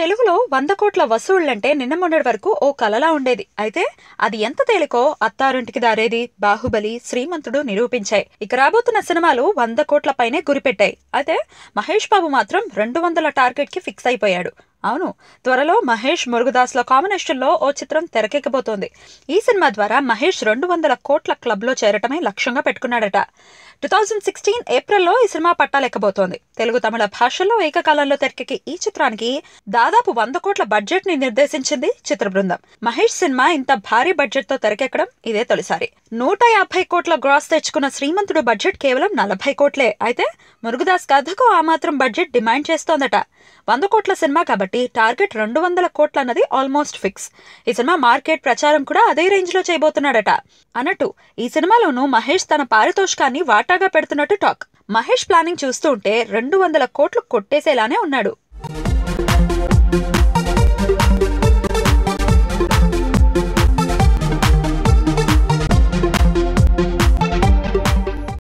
తెలుగులో వంద కోట్ల వసూళ్ళంటే నిన్న మొన్నటి వరకు ఓ కలలా ఉండేది. అయితే అది ఎంత తేలికో అత్తారింటికి దారేది. బాహుబలి శ్రీమంతుడు నిరూపించాయి. ఇక రాబోతున్న సినిమాలు వంద కోట్ల పైనే గురిపెట్టాయి. అయితే మహేష్ బాబు మాత్రం రెండు వందల టార్గెట్కి ఫిక్స్ అయిపోయాడు. అవును. త్వరలో మహేష్ మురుగదాస్ల కాంబినేషన్లో ఓ చిత్రం తెరకెక్కబోతోంది. ఈ సినిమా ద్వారా మహేష్ రెండు వందల కోట్ల క్లబ్లో చేరటమే లక్ష్యంగా పెట్టుకున్నాడట. టూ థౌజండ్ సిక్స్టీన్ ఏప్రిల్లో ఈ సినిమా పట్టాలెక్కబోతోంది తెలుగు తమిళ భాషల్లో ఏకకాలంలో తెరకెక్కి ఈ చిత్రానికి దాదాపు వంద కోట్ల బడ్జెట్ని నిర్దేశించింది చిత్ర బృందం మహేష్ సినిమా ఇంత భారీ బడ్జెట్తో తెరకెక్కడం ఇదే తొలిసారి. నూట యాభై కోట్ల గ్రాస్ తెచ్చుకున్న శ్రీమంతుడు బడ్జెట్ కేవలం నలభై కోట్లే. అయితే మురుగదాస్ కథకు ఆ మాత్రం బడ్జెట్ డిమాండ్ చేస్తోందట. వంద కోట్ల సినిమా కాబట్టి టార్గెట్ రెండు వందల కోట్ల అన్నది ఆల్మోస్ట్ ఫిక్స్ ఈ సినిమా మార్కెట్ ప్రచారం కూడా అదే రేంజ్లో చేయబోతున్నాడట. అన్నట్టు ఈ సినిమాలోనూ మహేష్ తన పారితోషికాన్ని వాటాగా పెడుతున్నట్టు టాక్ మహేష్ ప్లానింగ్ చూస్తూ ఉంటే రెండు వందల కోట్లు కొట్టేసేలానే ఉన్నాడు.